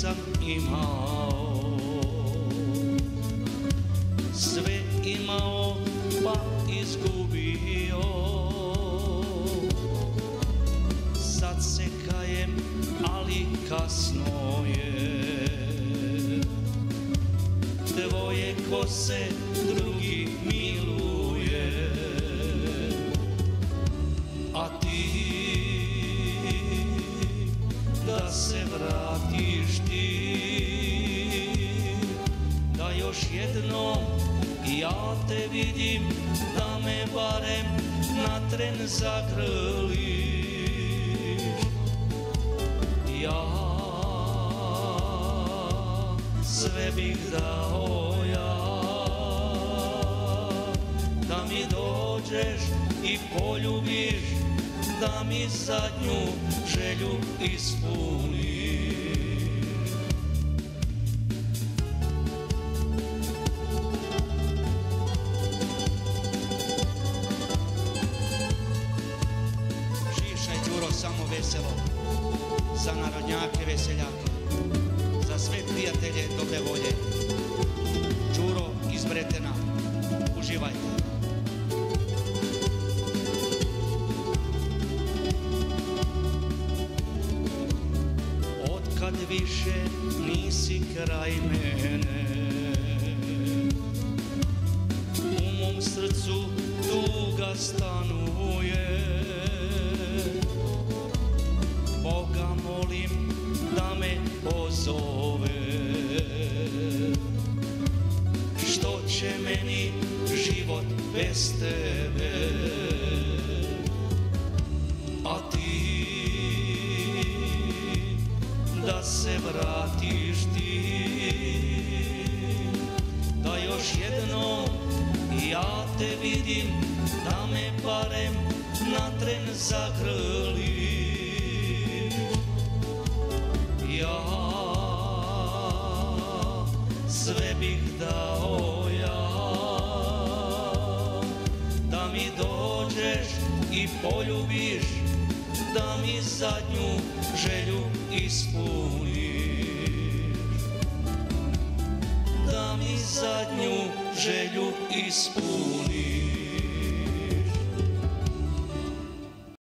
sam imao. Sve imao pa izgubio. Sad se kajem ali kasno je. Tvoje kose druge Jednom ja te vidim Da me barem na tren zagrliš Ja sve bih dao ja Da mi dođeš i poljubiš Da mi zadnju želju ispuniš veselo Za narodnjake veseljake Za sve prijatelje dobre volje. Đuro iz Bretena Uživajte. Otkad više nisi kraj mene U mom srcu tuga stanuje pozove Što će meni život bez tebe? A ti da se vratiš ti Da još jednom ja te vidim Da me barem na tren zagrliš sve bih dao ja Da mi dođeš i poljubiš Da mi zadnju želju ispuniš. Da mi zadnju želju ispuniš